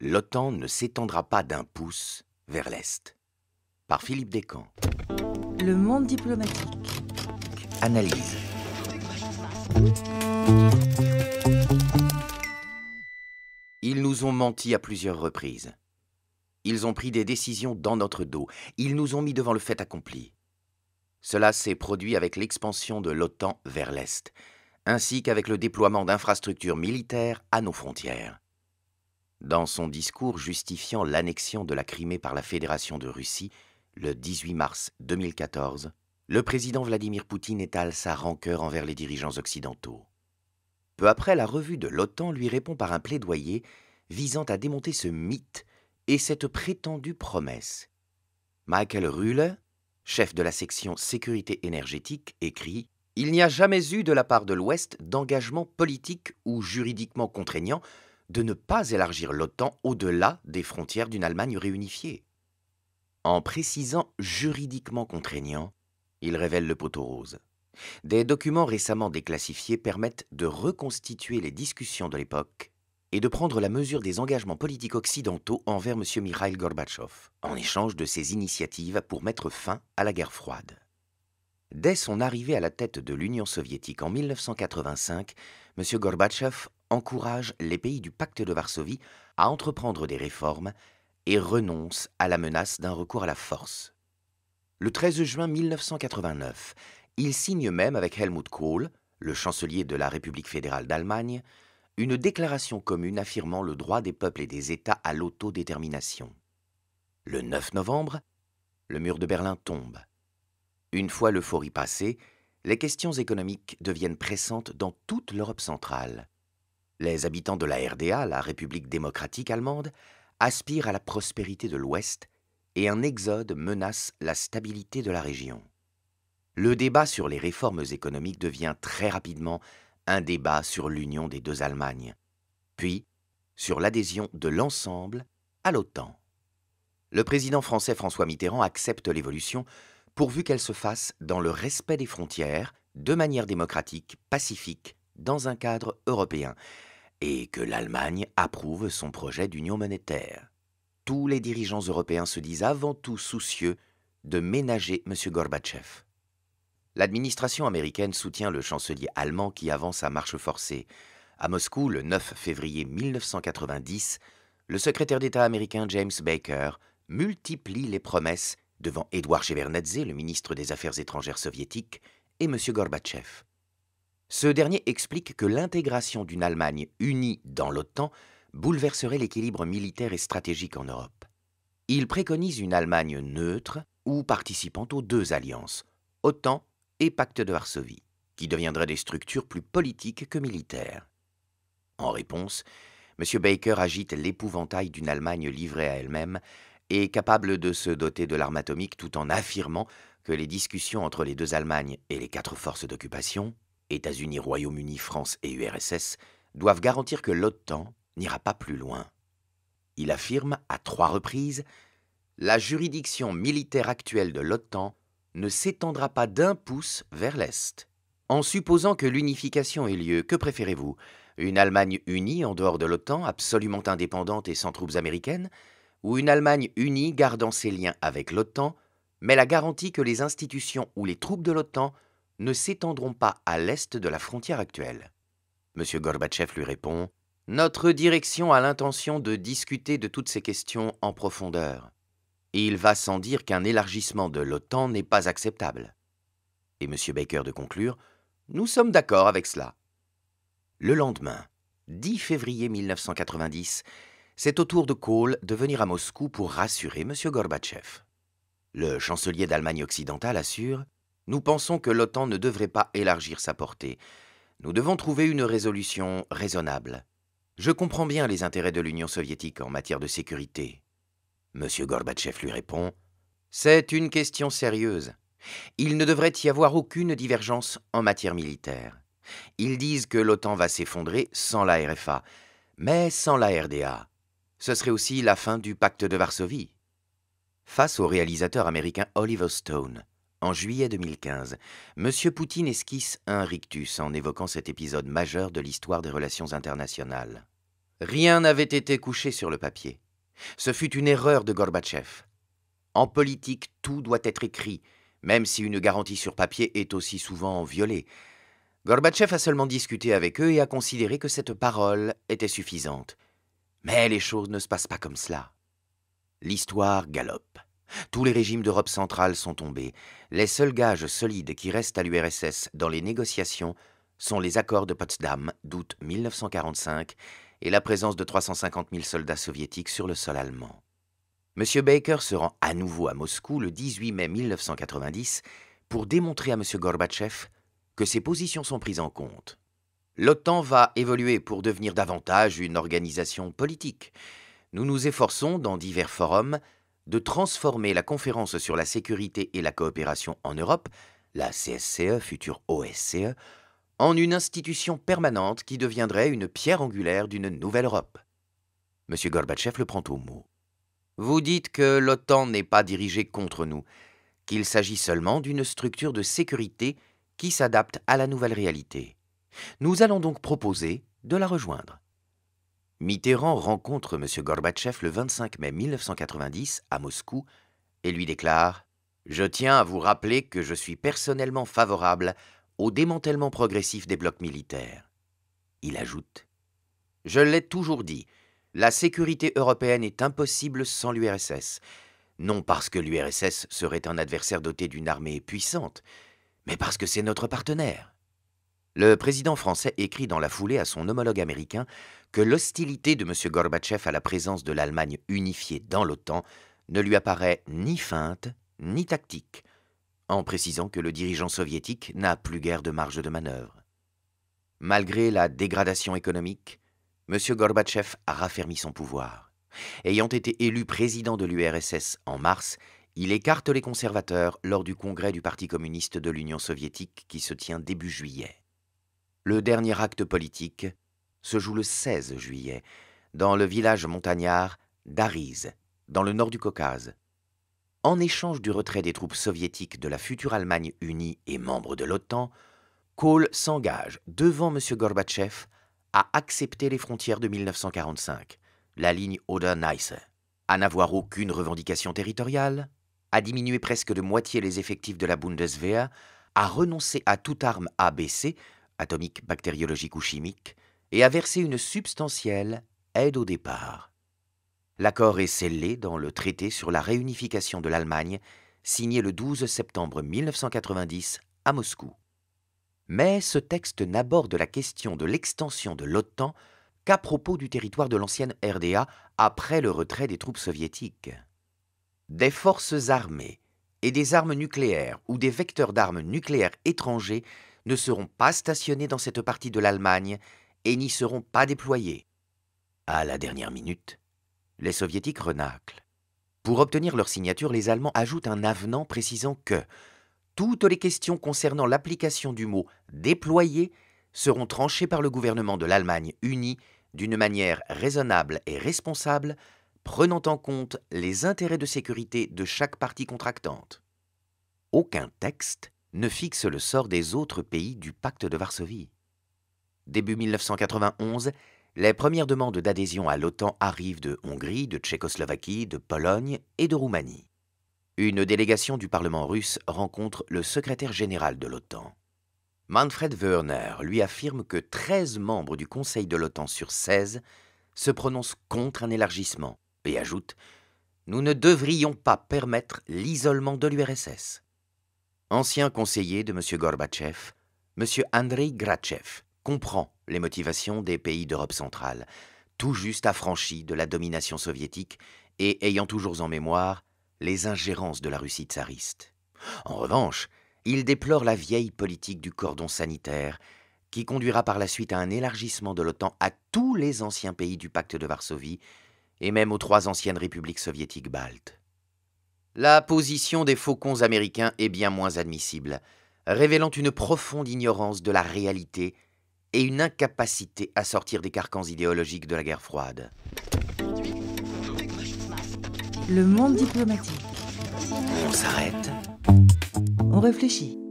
L'OTAN ne s'étendra pas d'un pouce vers l'Est. Par Philippe Descamps. Le monde diplomatique. Analyse. Ils nous ont menti à plusieurs reprises. Ils ont pris des décisions dans notre dos. Ils nous ont mis devant le fait accompli. Cela s'est produit avec l'expansion de l'OTAN vers l'Est, ainsi qu'avec le déploiement d'infrastructures militaires à nos frontières. Dans son discours justifiant l'annexion de la Crimée par la Fédération de Russie, le 18 mars 2014, le président Vladimir Poutine étale sa rancœur envers les dirigeants occidentaux. Peu après, la revue de l'OTAN lui répond par un plaidoyer visant à démonter ce mythe et cette prétendue promesse. Michael Rühle, chef de la section sécurité énergétique, écrit Il n'y a jamais eu de la part de l'Ouest d'engagement politique ou juridiquement contraignant de ne pas élargir l'OTAN au-delà des frontières d'une Allemagne réunifiée. En précisant juridiquement contraignant, il révèle le poteau rose. Des documents récemment déclassifiés permettent de reconstituer les discussions de l'époque et de prendre la mesure des engagements politiques occidentaux envers M. Mikhail Gorbatchev, en échange de ses initiatives pour mettre fin à la guerre froide. Dès son arrivée à la tête de l'Union soviétique en 1985, M. Gorbatchev encourage les pays du pacte de Varsovie à entreprendre des réformes et renonce à la menace d'un recours à la force. Le 13 juin 1989, il signe même avec Helmut Kohl, le chancelier de la République fédérale d'Allemagne, une déclaration commune affirmant le droit des peuples et des États à l'autodétermination. Le 9 novembre, le mur de Berlin tombe. Une fois l'euphorie passée, les questions économiques deviennent pressantes dans toute l'Europe centrale. Les habitants de la RDA, la République démocratique allemande, aspirent à la prospérité de l'Ouest et un exode menace la stabilité de la région. Le débat sur les réformes économiques devient très rapidement un débat sur l'union des deux Allemagnes, puis sur l'adhésion de l'ensemble à l'OTAN. Le président français François Mitterrand accepte l'évolution pourvu qu'elle se fasse dans le respect des frontières, de manière démocratique, pacifique, dans un cadre européen, et que l'Allemagne approuve son projet d'union monétaire tous les dirigeants européens se disent avant tout soucieux de ménager M. Gorbatchev. L'administration américaine soutient le chancelier allemand qui avance à marche forcée. À Moscou, le 9 février 1990, le secrétaire d'État américain James Baker multiplie les promesses devant Edouard Shevardnadze, le ministre des Affaires étrangères soviétique, et M. Gorbatchev. Ce dernier explique que l'intégration d'une Allemagne unie dans l'OTAN bouleverserait l'équilibre militaire et stratégique en Europe. Il préconise une Allemagne neutre ou participant aux deux alliances, OTAN et Pacte de Varsovie, qui deviendraient des structures plus politiques que militaires. En réponse, M. Baker agite l'épouvantail d'une Allemagne livrée à elle-même et capable de se doter de l'arme atomique tout en affirmant que les discussions entre les deux Allemagnes et les quatre forces d'occupation, États-Unis, Royaume-Uni, France et URSS, doivent garantir que l'OTAN n'ira pas plus loin. Il affirme à trois reprises La juridiction militaire actuelle de l'OTAN ne s'étendra pas d'un pouce vers l'Est. En supposant que l'unification ait lieu, que préférez-vous? Une Allemagne unie en dehors de l'OTAN, absolument indépendante et sans troupes américaines Ou une Allemagne unie gardant ses liens avec l'OTAN, mais la garantie que les institutions ou les troupes de l'OTAN ne s'étendront pas à l'est de la frontière actuelle M. Gorbatchev lui répond notre direction a l'intention de discuter de toutes ces questions en profondeur. Il va sans dire qu'un élargissement de l'OTAN n'est pas acceptable. Et M. Baker de conclure Nous sommes d'accord avec cela. Le lendemain, 10 février 1990, c'est au tour de Kohl de venir à Moscou pour rassurer M. Gorbatchev. Le chancelier d'Allemagne occidentale assure Nous pensons que l'OTAN ne devrait pas élargir sa portée. Nous devons trouver une résolution raisonnable. Je comprends bien les intérêts de l'Union soviétique en matière de sécurité. M. Gorbatchev lui répond C'est une question sérieuse. Il ne devrait y avoir aucune divergence en matière militaire. Ils disent que l'OTAN va s'effondrer sans la RFA, mais sans la RDA. Ce serait aussi la fin du pacte de Varsovie. Face au réalisateur américain Oliver Stone, en juillet 2015, M. Poutine esquisse un rictus en évoquant cet épisode majeur de l'histoire des relations internationales. Rien n'avait été couché sur le papier. Ce fut une erreur de Gorbatchev. En politique, tout doit être écrit, même si une garantie sur papier est aussi souvent violée. Gorbatchev a seulement discuté avec eux et a considéré que cette parole était suffisante. Mais les choses ne se passent pas comme cela. L'histoire galope. Tous les régimes d'Europe centrale sont tombés. Les seuls gages solides qui restent à l'URSS dans les négociations sont les accords de Potsdam d'août 1945 et la présence de 350 000 soldats soviétiques sur le sol allemand. M. Baker se rend à nouveau à Moscou le 18 mai 1990 pour démontrer à M. Gorbatchev que ses positions sont prises en compte. L'OTAN va évoluer pour devenir davantage une organisation politique. Nous nous efforçons, dans divers forums, de transformer la conférence sur la sécurité et la coopération en Europe, la CSCE, future OSCE, en une institution permanente qui deviendrait une pierre angulaire d'une nouvelle Europe. M. Gorbatchev le prend au mot. Vous dites que l'OTAN n'est pas dirigée contre nous, qu'il s'agit seulement d'une structure de sécurité qui s'adapte à la nouvelle réalité. Nous allons donc proposer de la rejoindre. Mitterrand rencontre M. Gorbatchev le 25 mai 1990 à Moscou et lui déclare Je tiens à vous rappeler que je suis personnellement favorable au démantèlement progressif des blocs militaires. Il ajoute Je l'ai toujours dit, la sécurité européenne est impossible sans l'URSS. Non parce que l'URSS serait un adversaire doté d'une armée puissante, mais parce que c'est notre partenaire. Le président français écrit dans la foulée à son homologue américain que l'hostilité de M. Gorbatchev à la présence de l'Allemagne unifiée dans l'OTAN ne lui apparaît ni feinte ni tactique, en précisant que le dirigeant soviétique n'a plus guère de marge de manœuvre. Malgré la dégradation économique, M. Gorbatchev a raffermi son pouvoir. Ayant été élu président de l'URSS en mars, il écarte les conservateurs lors du congrès du Parti communiste de l'Union soviétique qui se tient début juillet. Le dernier acte politique se joue le 16 juillet, dans le village montagnard d'Ariz, dans le nord du Caucase. En échange du retrait des troupes soviétiques de la future Allemagne unie et membre de l'OTAN, Kohl s'engage devant M. Gorbatchev à accepter les frontières de 1945, la ligne Oder-Neisse, à n'avoir aucune revendication territoriale, à diminuer presque de moitié les effectifs de la Bundeswehr, à renoncer à toute arme ABC atomique, bactériologique ou chimique, et a versé une substantielle aide au départ. L'accord est scellé dans le traité sur la réunification de l'Allemagne, signé le 12 septembre 1990 à Moscou. Mais ce texte n'aborde la question de l'extension de l'OTAN qu'à propos du territoire de l'ancienne RDA après le retrait des troupes soviétiques. Des forces armées et des armes nucléaires ou des vecteurs d'armes nucléaires étrangers ne seront pas stationnés dans cette partie de l'Allemagne et n'y seront pas déployés. À la dernière minute, les soviétiques renaclent. Pour obtenir leur signature, les Allemands ajoutent un avenant précisant que toutes les questions concernant l'application du mot déployer seront tranchées par le gouvernement de l'Allemagne unie d'une manière raisonnable et responsable, prenant en compte les intérêts de sécurité de chaque partie contractante. Aucun texte ne fixe le sort des autres pays du pacte de Varsovie. Début 1991, les premières demandes d'adhésion à l'OTAN arrivent de Hongrie, de Tchécoslovaquie, de Pologne et de Roumanie. Une délégation du Parlement russe rencontre le secrétaire général de l'OTAN. Manfred Wörner lui affirme que 13 membres du Conseil de l'OTAN sur 16 se prononcent contre un élargissement et ajoute Nous ne devrions pas permettre l'isolement de l'URSS. Ancien conseiller de M. Gorbatchev, M. Andrei Grachev comprend les motivations des pays d'Europe centrale, tout juste affranchis de la domination soviétique et ayant toujours en mémoire les ingérences de la Russie tsariste. En revanche, il déplore la vieille politique du cordon sanitaire, qui conduira par la suite à un élargissement de l'OTAN à tous les anciens pays du pacte de Varsovie, et même aux trois anciennes républiques soviétiques baltes. La position des faucons américains est bien moins admissible, révélant une profonde ignorance de la réalité et une incapacité à sortir des carcans idéologiques de la guerre froide. Le monde diplomatique. On s'arrête On réfléchit.